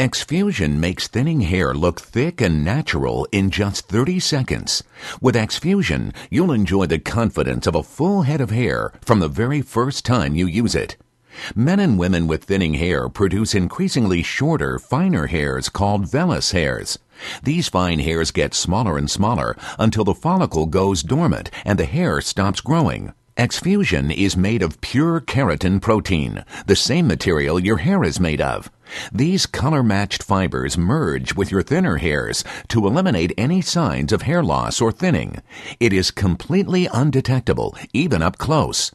Xfusion makes thinning hair look thick and natural in just 30 seconds. With Xfusion, you'll enjoy the confidence of a full head of hair from the very first time you use it. Men and women with thinning hair produce increasingly shorter, finer hairs called vellus hairs. These fine hairs get smaller and smaller until the follicle goes dormant and the hair stops growing. Xfusion is made of pure keratin protein, the same material your hair is made of. These color matched fibers merge with your thinner hairs to eliminate any signs of hair loss or thinning. It is completely undetectable, even up close.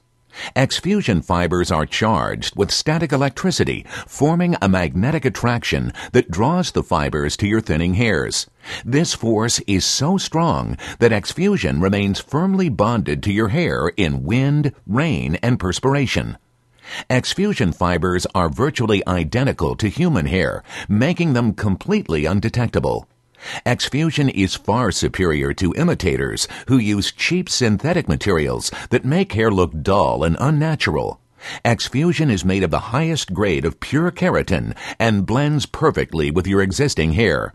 XFusion fibers are charged with static electricity, forming a magnetic attraction that draws the fibers to your thinning hairs. This force is so strong that XFusion remains firmly bonded to your hair in wind, rain, and perspiration. Xfusion fibers are virtually identical to human hair, making them completely undetectable. Xfusion is far superior to imitators who use cheap synthetic materials that make hair look dull and unnatural. Xfusion is made of the highest grade of pure keratin and blends perfectly with your existing hair.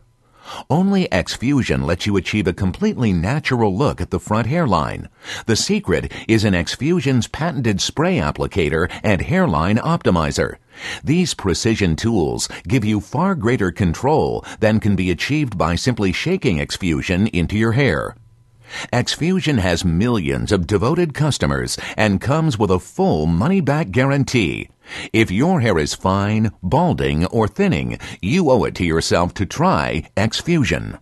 Only Xfusion lets you achieve a completely natural look at the front hairline. The secret is in Xfusion's patented spray applicator and hairline optimizer. These precision tools give you far greater control than can be achieved by simply shaking Xfusion into your hair. Xfusion has millions of devoted customers and comes with a full money back guarantee. If your hair is fine, balding, or thinning, you owe it to yourself to try Xfusion.